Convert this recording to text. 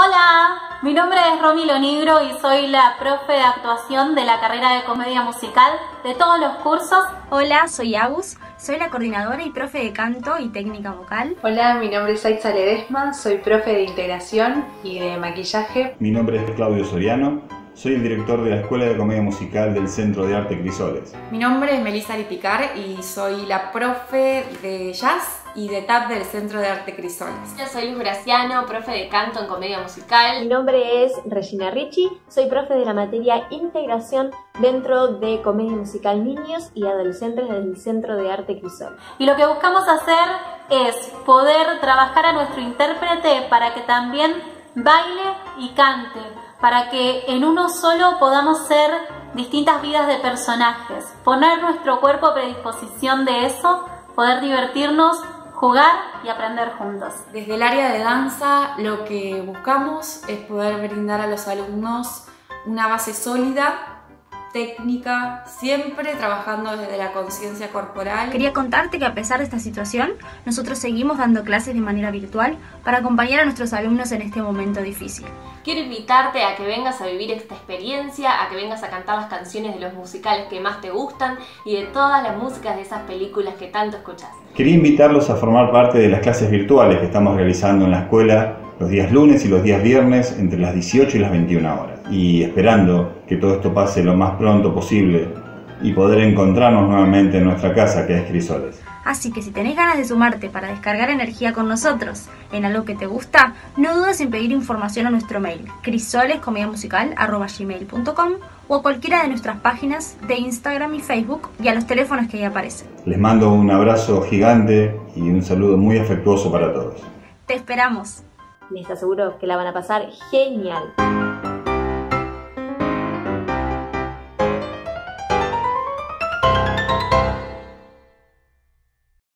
Hola, mi nombre es Romy Lonigro y soy la profe de actuación de la carrera de comedia musical de todos los cursos. Hola, soy Agus, soy la coordinadora y profe de canto y técnica vocal. Hola, mi nombre es Aitza Ledesma, soy profe de integración y de maquillaje. Mi nombre es Claudio Soriano, soy el director de la Escuela de Comedia Musical del Centro de Arte Crisoles. Mi nombre es Melissa Liticar y soy la profe de jazz y de tap del Centro de Arte Crisoles. Yo soy Luz Graciano, profe de canto en comedia musical. Mi nombre es Regina Ricci, soy profe de la materia Integración dentro de Comedia Musical Niños y Adolescentes del Centro de Arte Crisoles. Y lo que buscamos hacer es poder trabajar a nuestro intérprete para que también baile y cante para que en uno solo podamos ser distintas vidas de personajes, poner nuestro cuerpo a predisposición de eso, poder divertirnos, jugar y aprender juntos. Desde el área de danza lo que buscamos es poder brindar a los alumnos una base sólida técnica, siempre trabajando desde la conciencia corporal. Quería contarte que a pesar de esta situación, nosotros seguimos dando clases de manera virtual para acompañar a nuestros alumnos en este momento difícil. Quiero invitarte a que vengas a vivir esta experiencia, a que vengas a cantar las canciones de los musicales que más te gustan y de todas las músicas de esas películas que tanto escuchas. Quería invitarlos a formar parte de las clases virtuales que estamos realizando en la escuela los días lunes y los días viernes entre las 18 y las 21 horas. Y esperando que todo esto pase lo más pronto posible y poder encontrarnos nuevamente en nuestra casa que es Crisoles. Así que si tenés ganas de sumarte para descargar energía con nosotros en algo que te gusta, no dudes en pedir información a nuestro mail crisolescomediamusical.com o a cualquiera de nuestras páginas de Instagram y Facebook y a los teléfonos que ahí aparecen. Les mando un abrazo gigante y un saludo muy afectuoso para todos. Te esperamos les aseguro que la van a pasar genial.